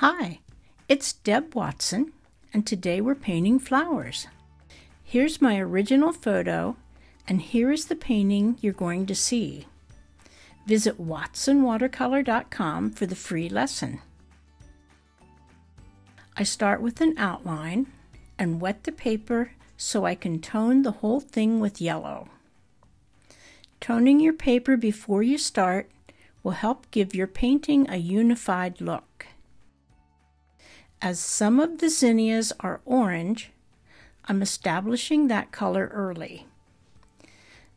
Hi, it's Deb Watson, and today we're painting flowers. Here's my original photo, and here is the painting you're going to see. Visit watsonwatercolor.com for the free lesson. I start with an outline and wet the paper so I can tone the whole thing with yellow. Toning your paper before you start will help give your painting a unified look. As some of the zinnias are orange, I'm establishing that color early.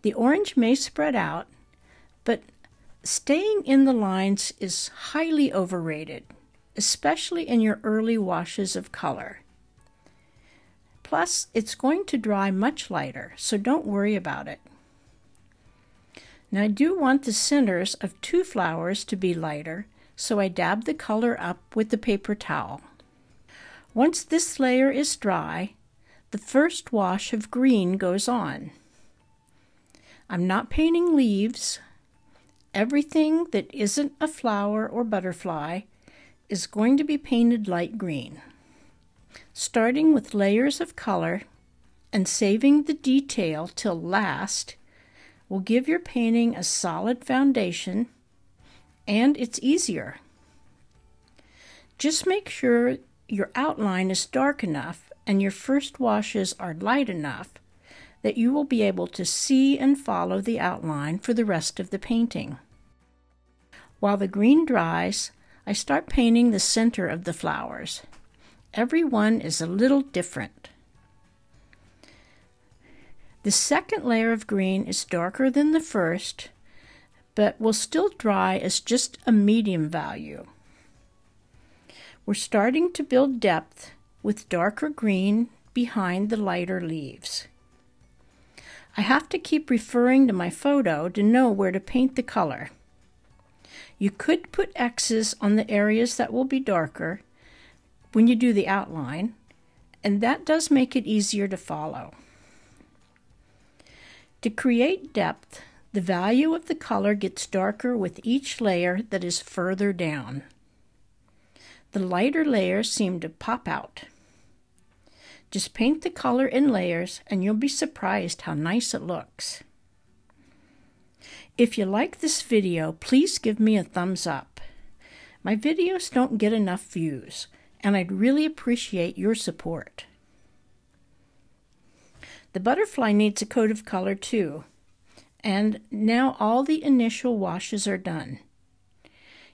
The orange may spread out, but staying in the lines is highly overrated, especially in your early washes of color. Plus, it's going to dry much lighter, so don't worry about it. Now I do want the centers of two flowers to be lighter, so I dab the color up with the paper towel. Once this layer is dry, the first wash of green goes on. I'm not painting leaves. Everything that isn't a flower or butterfly is going to be painted light green. Starting with layers of color and saving the detail till last will give your painting a solid foundation and it's easier. Just make sure your outline is dark enough and your first washes are light enough that you will be able to see and follow the outline for the rest of the painting. While the green dries, I start painting the center of the flowers. Every one is a little different. The second layer of green is darker than the first, but will still dry as just a medium value. We're starting to build depth with darker green behind the lighter leaves. I have to keep referring to my photo to know where to paint the color. You could put X's on the areas that will be darker when you do the outline, and that does make it easier to follow. To create depth, the value of the color gets darker with each layer that is further down. The lighter layers seem to pop out. Just paint the color in layers and you'll be surprised how nice it looks. If you like this video, please give me a thumbs up. My videos don't get enough views, and I'd really appreciate your support. The butterfly needs a coat of color too, and now all the initial washes are done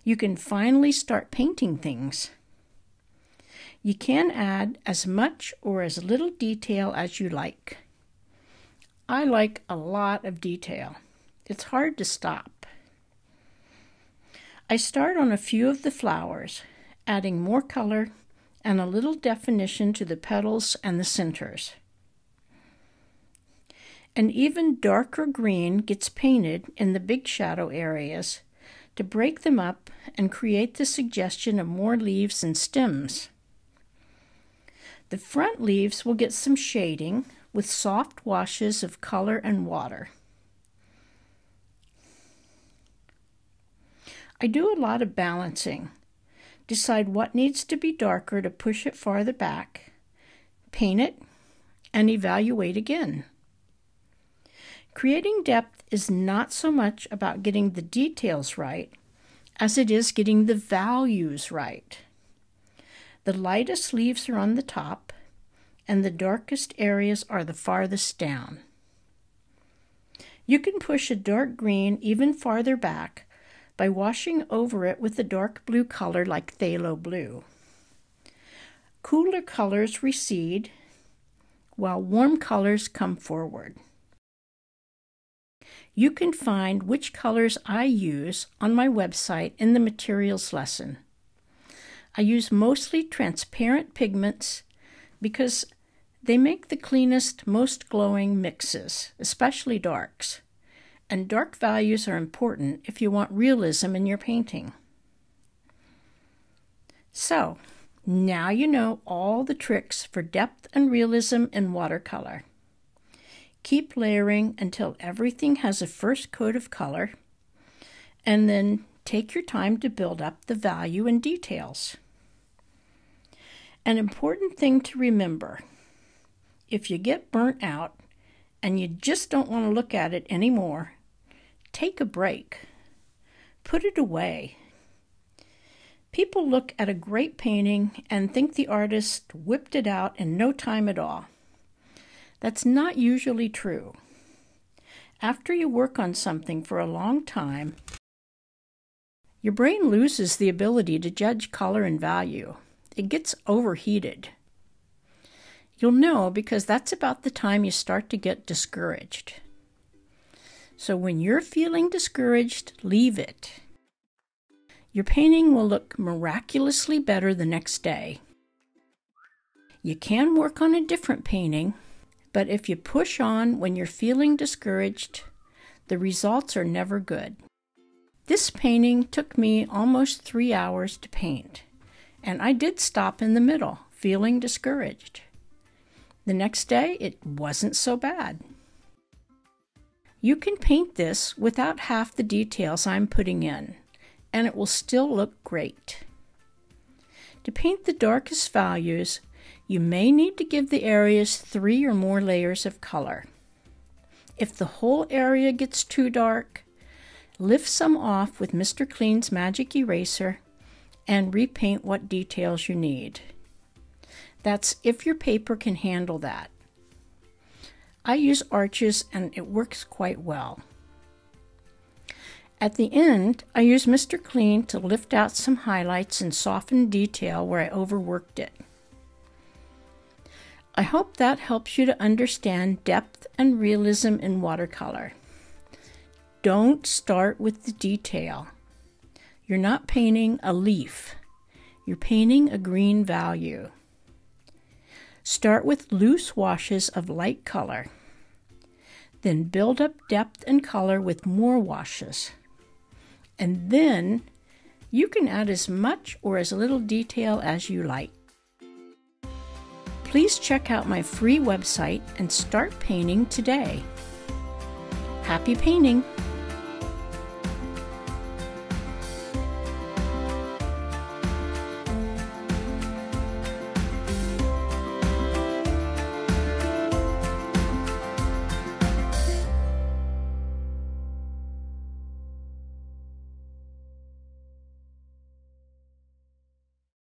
you can finally start painting things. You can add as much or as little detail as you like. I like a lot of detail. It's hard to stop. I start on a few of the flowers, adding more color and a little definition to the petals and the centers. An even darker green gets painted in the big shadow areas to break them up and create the suggestion of more leaves and stems. The front leaves will get some shading with soft washes of color and water. I do a lot of balancing. Decide what needs to be darker to push it farther back, paint it, and evaluate again. Creating depth is not so much about getting the details right as it is getting the values right. The lightest leaves are on the top, and the darkest areas are the farthest down. You can push a dark green even farther back by washing over it with a dark blue color like phthalo blue. Cooler colors recede, while warm colors come forward. You can find which colors I use on my website in the materials lesson. I use mostly transparent pigments because they make the cleanest, most glowing mixes, especially darks. And dark values are important if you want realism in your painting. So, now you know all the tricks for depth and realism in watercolor. Keep layering until everything has a first coat of color, and then take your time to build up the value and details. An important thing to remember if you get burnt out and you just don't want to look at it anymore, take a break. Put it away. People look at a great painting and think the artist whipped it out in no time at all. That's not usually true. After you work on something for a long time, your brain loses the ability to judge color and value. It gets overheated. You'll know because that's about the time you start to get discouraged. So when you're feeling discouraged, leave it. Your painting will look miraculously better the next day. You can work on a different painting but if you push on when you're feeling discouraged, the results are never good. This painting took me almost three hours to paint, and I did stop in the middle, feeling discouraged. The next day, it wasn't so bad. You can paint this without half the details I'm putting in, and it will still look great. To paint the darkest values, you may need to give the areas three or more layers of color. If the whole area gets too dark, lift some off with Mr. Clean's magic eraser and repaint what details you need. That's if your paper can handle that. I use Arches and it works quite well. At the end, I use Mr. Clean to lift out some highlights and soften detail where I overworked it. I hope that helps you to understand depth and realism in watercolor. Don't start with the detail. You're not painting a leaf, you're painting a green value. Start with loose washes of light color. Then build up depth and color with more washes. And then you can add as much or as little detail as you like please check out my free website and start painting today. Happy painting!